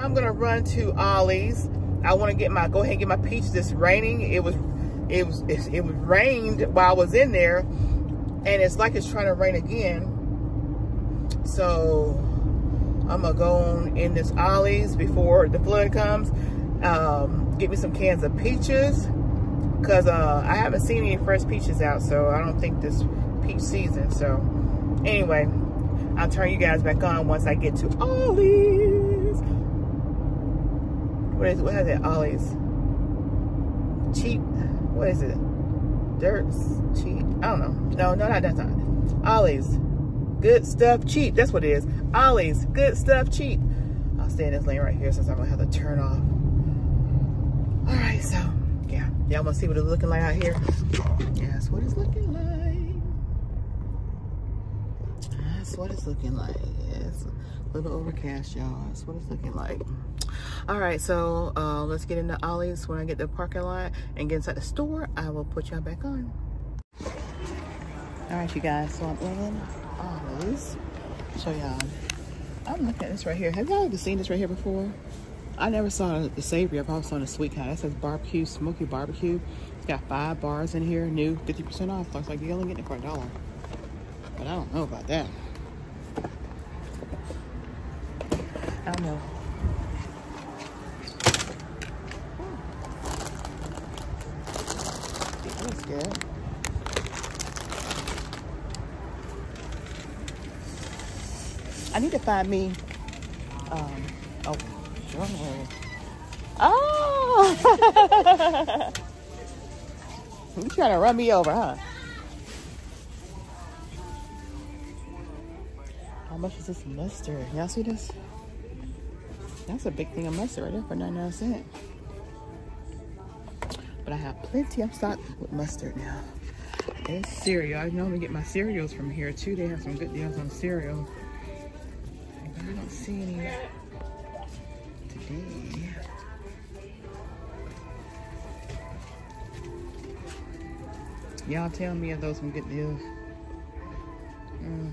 I'm gonna run to Ollie's. I want to get my go ahead and get my peaches. It's raining. It was it was it, it was rained while I was in there, and it's like it's trying to rain again. So I'm gonna go on in this Ollie's before the flood comes. Um, get me some cans of peaches because uh, I haven't seen any fresh peaches out, so I don't think this peach season. So anyway, I'll turn you guys back on once I get to Ollie's. What is what is it? Ollie's. Cheap. What is it? Dirt's cheap. I don't know. No, no, not that's not. Ollie's. Good stuff cheap. That's what it is. Ollie's. Good stuff cheap. I'll stay in this lane right here since I'm gonna have to turn off. All right, so yeah, y'all wanna see what it's looking like out here? That's what it's looking like. That's what it's looking like. It's a little overcast, y'all. That's what it's looking like. All right, so uh, let's get into Ollie's when I get to the parking lot and get inside the store. I will put y'all back on. All right, you guys, so I'm in Ollie's. Show y'all. I'm looking at this right here. Have y'all ever seen this right here before? I never saw the savory. I've always saw the sweet kind. That says barbecue, smoky barbecue. It's got five bars in here, new, 50% off. Looks like you're only getting it for a dollar. But I don't know about that. I don't know. That's good. I need to find me, um, oh, strawberry. Oh! you trying to run me over, huh? How much is this mustard? Y'all see this? That's a big thing of mustard right there for 99 cents. But I have plenty of stock with mustard now. And cereal. I normally get my cereals from here too. They have some good deals on cereal. Don't see any today. Y'all tell me if those some good deals. Mm.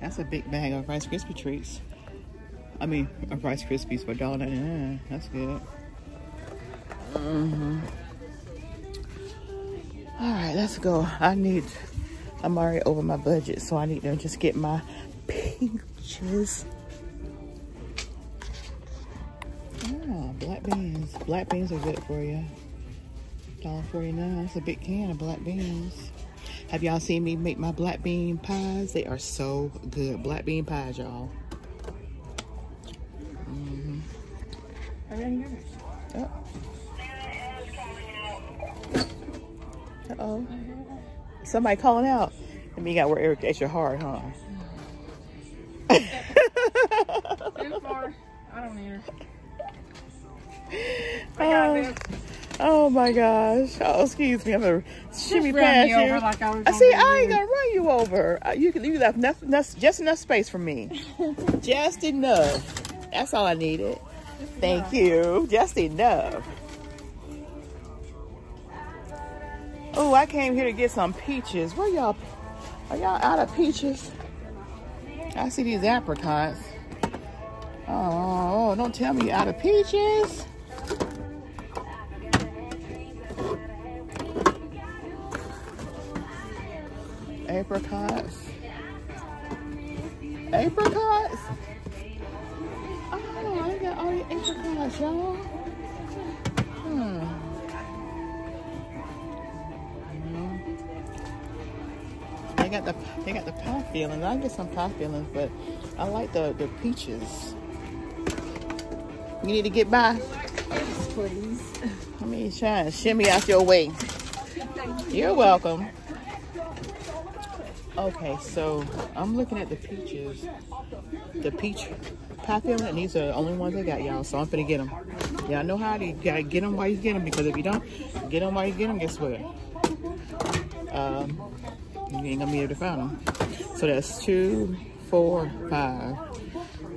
That's a big bag of Rice Krispie treats. I mean, Rice Krispies for $1.99. That's good. Mm-hmm. All right, let's go. I need, I'm already over my budget, so I need to just get my peaches. Oh, black beans. Black beans are good for you. $1.49. That's a big can of black beans. Have y'all seen me make my black bean pies? They are so good. Black bean pies, y'all. Mm -hmm. oh. Somebody calling out. I mean, you gotta work Eric extra hard, huh? Too far. I don't need her. I. Oh my gosh. Oh, excuse me. I'm gonna shimmy past you. Like I, I see. I ain't gonna run you over. Uh, you can. You left enough, enough, just enough space for me. just enough. That's all I needed. Thank you. Just enough. Oh, I came here to get some peaches. Where y'all? Are y'all out of peaches? I see these apricots. Oh, don't tell me out of peaches. Apricots. Apricots? Oh, I got all the apricots, y'all. Hmm. Got the they got the pie fillings. I get some pie fillings, but I like the the peaches. You need to get by. Please. Let me try and shimmy out your way. You're welcome. Okay, so I'm looking at the peaches. The peach pie filling, and these are the only ones I got, y'all. So I'm gonna get them. Y'all know how to gotta get them while you get them because if you don't get them while you get them, guess what? Um, you ain't gonna be able to find them. So that's two, four, five.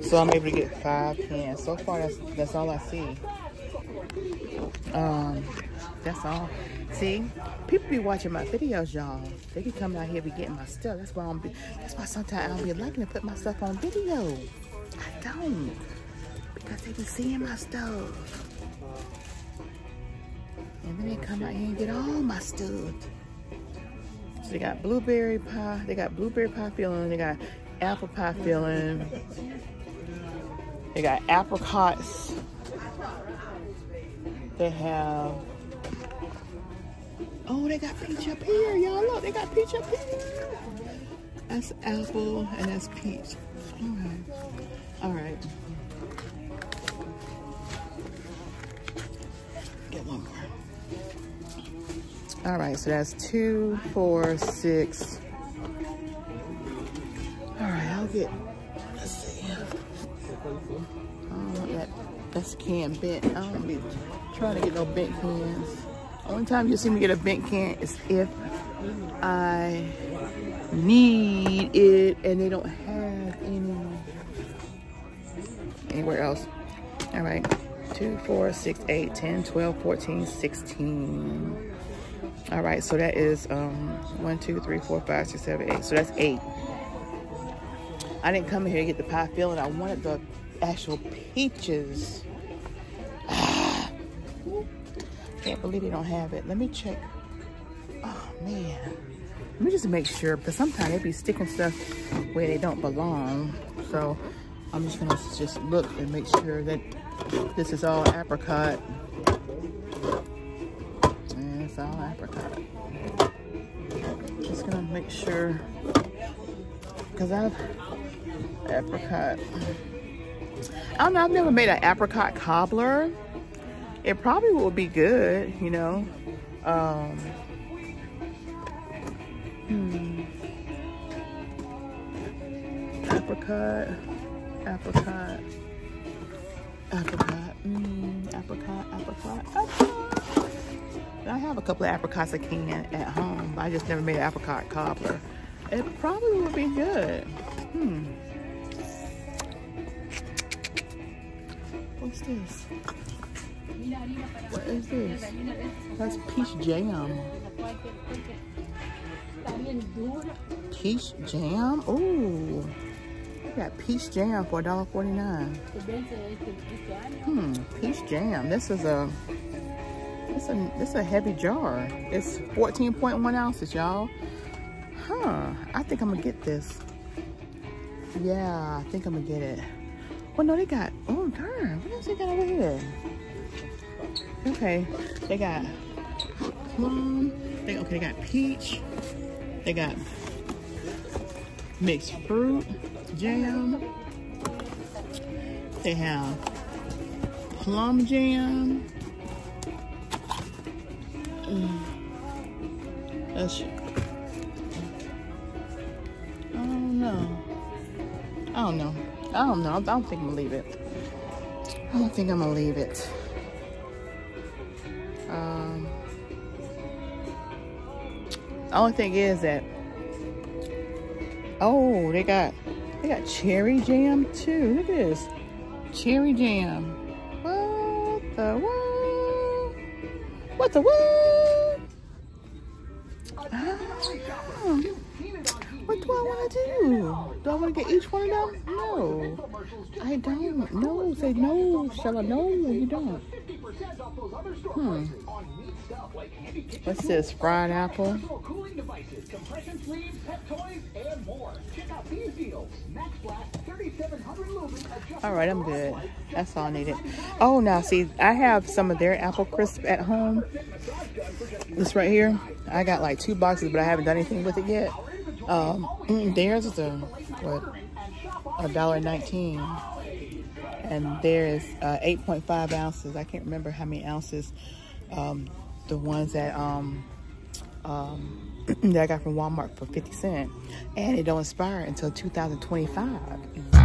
So I'm able to get five cans. So far, that's that's all I see. Um, that's all. See, people be watching my videos, y'all. They be coming out here, be getting my stuff. That's why I'm. Be, that's why sometimes I don't be liking to put my stuff on video. I don't because they be seeing my stuff. And then they come out here and get all my stuff. They got blueberry pie. They got blueberry pie filling. They got apple pie filling. They got apricots. They have. Oh, they got peach up here, y'all. Look, they got peach up here. That's apple and that's peach. All right. All right. Get one more. All right, so that's two, four, six. All right, I'll get, let's see. I don't want that, that's can bent. I don't be trying to get no bent cans. Only time you see me get a bent can is if I need it and they don't have any anywhere else. All right, two, four, six, eight, 10, 12, 14, 16. All right, so that is um, one, two, three, four, five, six, seven, eight. So that's eight. I didn't come here to get the pie filling. I wanted the actual peaches. Can't believe they don't have it. Let me check. Oh, man. Let me just make sure, because sometimes they be sticking stuff where they don't belong. So I'm just gonna just look and make sure that this is all apricot. Make sure, because I've apricot. I don't know, I've never made an apricot cobbler. It probably will be good, you know. Um, hmm. Apricot, apricot, apricot, mm, apricot, apricot, apricot. I have a couple of apricots I can at home, but I just never made an apricot cobbler. It probably would be good. Hmm. What's this? What is this? That's peach jam. Peach jam? Ooh. We got peach jam for $1.49. Hmm, peach jam. This is a it's a it's a heavy jar. It's 14.1 ounces, y'all. Huh. I think I'm gonna get this. Yeah, I think I'm gonna get it. Well no, they got oh darn, what else they got over here? Okay, they got plum. They, okay, they got peach. They got mixed fruit jam. They have plum jam. Mm. That's. I don't know. I don't know. I don't know. I don't think I'm gonna leave it. I don't think I'm gonna leave it. Um, the only thing is that oh, they got they got cherry jam too. Look at this, cherry jam. What the what? What the what? Do? I want to get each one of them? No, I don't. No, say no, Sheila. No, you don't. Hmm. What's this? Fried apple? All right, I'm good. That's all I needed. Oh, now see, I have some of their apple crisp at home. This right here. I got like two boxes, but I haven't done anything with it yet. Um, theirs is a dollar nineteen and there is uh, 8.5 ounces. I can't remember how many ounces. Um, the ones that um, um, that I got from Walmart for 50 cents, and it don't expire until 2025.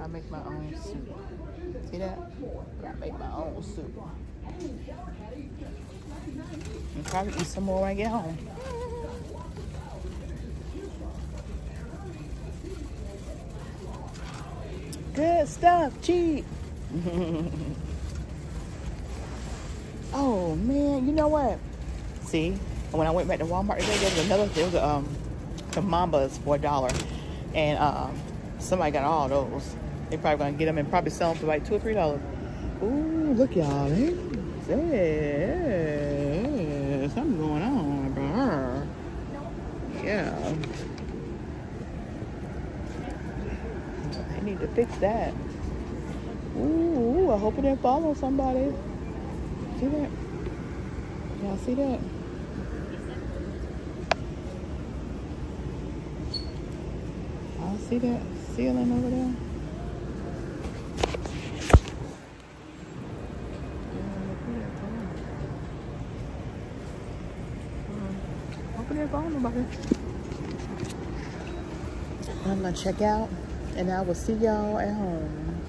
I make my own soup. See that? I make my own soup. And probably eat some more when I get home. Good stuff, cheap. oh man, you know what? See, when I went back to Walmart today, there was another. There was a, um, the Mambas for a dollar, and um, somebody got all those. They probably gonna get them and probably sell them for like two or three dollars. Ooh, look y'all, hey, hey, something going on, bro. Yeah. I need to fix that. Ooh, I hope it didn't fall on somebody. See that? Y'all see that? Y'all see that ceiling over there? I'm gonna check out and I will see y'all at home.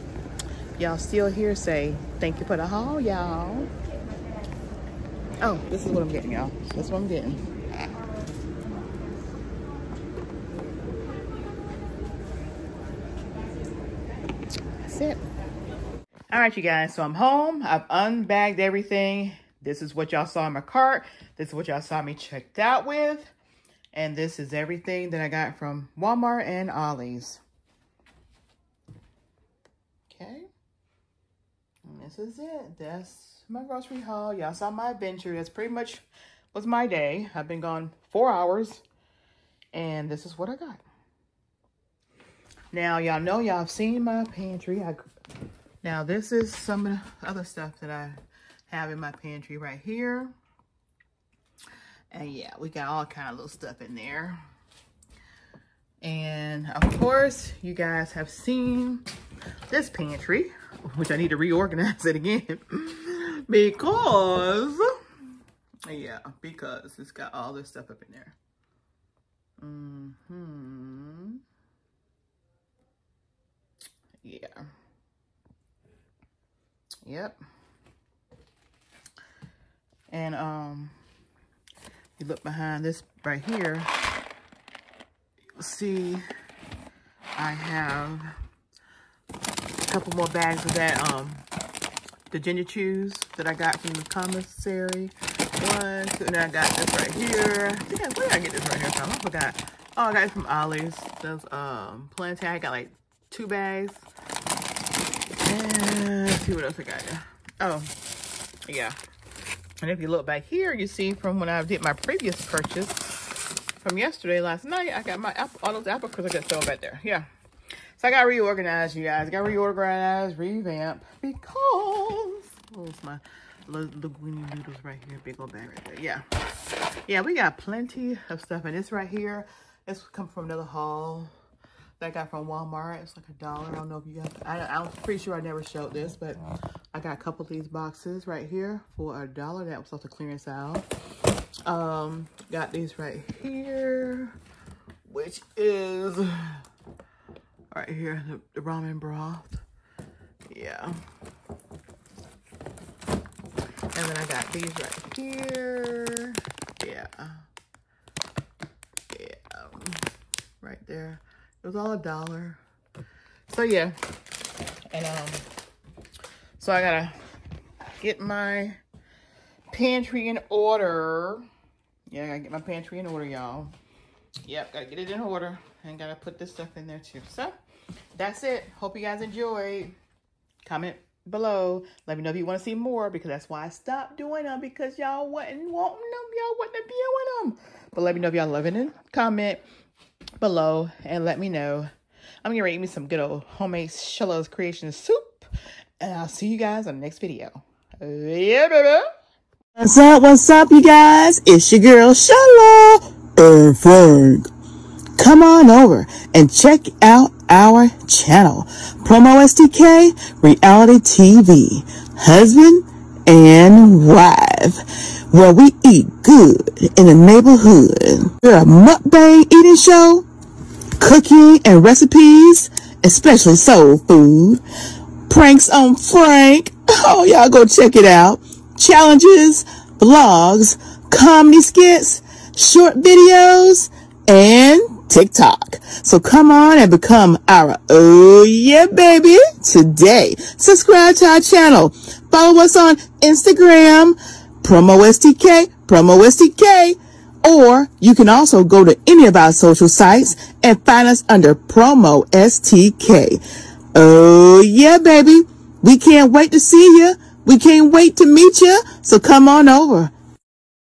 Y'all still here say thank you for the haul, y'all. Oh, this is what I'm getting, y'all. That's what I'm getting. That's it. All right, you guys. So I'm home. I've unbagged everything. This is what y'all saw in my cart. This is what y'all saw me checked out with. And this is everything that I got from Walmart and Ollie's. Okay. And this is it. That's my grocery haul. Y'all saw my adventure. That's pretty much was my day. I've been gone four hours. And this is what I got. Now, y'all know y'all have seen my pantry. I, now, this is some of the other stuff that I have in my pantry right here. And yeah, we got all kind of little stuff in there. And of course, you guys have seen this pantry, which I need to reorganize it again because, yeah, because it's got all this stuff up in there. Mm hmm Yeah. Yep. And, um, you look behind this right here, you'll see I have a couple more bags of that, um, the ginger chews that I got from the commissary. One, two, and I got this right here. I where did I get this right here from? I forgot. Oh, I got it from Ollie's. Those, um, plantain. I got like two bags. Let's see what else I got. Oh, yeah. And if you look back here, you see from when I did my previous purchase from yesterday, last night, I got my apple, all those apple because I got still back there. Yeah. So I got reorganized, you guys. Got reorganized, revamp because where's my linguine noodles right here? Big old bag right there. Yeah. Yeah, we got plenty of stuff. And this right here, this come from another haul that I got from Walmart. It's like a dollar. I don't know if you guys, I, I'm pretty sure I never showed this, but I got a couple of these boxes right here for a dollar. That was off the clearance aisle. Um, got these right here, which is right here, the, the ramen broth. Yeah. And then I got these right here. Yeah. Yeah. Right there. Was all a dollar. So yeah. And um so I gotta get my pantry in order. Yeah, I gotta get my pantry in order, y'all. Yep, gotta get it in order. And gotta put this stuff in there too. So that's it. Hope you guys enjoyed. Comment below. Let me know if you want to see more because that's why I stopped doing them because y'all wasn't wanting them. Y'all wasn't viewing them. But let me know if y'all loving it. Comment below and let me know. I'm gonna eat me some good old homemade Sheila's Creation soup. And I'll see you guys on the next video. Yeah, baby. What's up, what's up, you guys? It's your girl, Shello and. Come on over and check out our channel, Promo STK Reality TV. Husband and wife, where we eat good in the neighborhood. We're a mukbang eating show, cooking and recipes, especially soul food, pranks on Frank. Oh, y'all go check it out. Challenges, blogs, comedy skits, short videos, and TikTok. So come on and become our Oh Yeah Baby today. Subscribe to our channel. Follow us on Instagram, Promo STK, Promo STK, or you can also go to any of our social sites and find us under Promo STK. Oh yeah, baby. We can't wait to see you. We can't wait to meet you. So come on over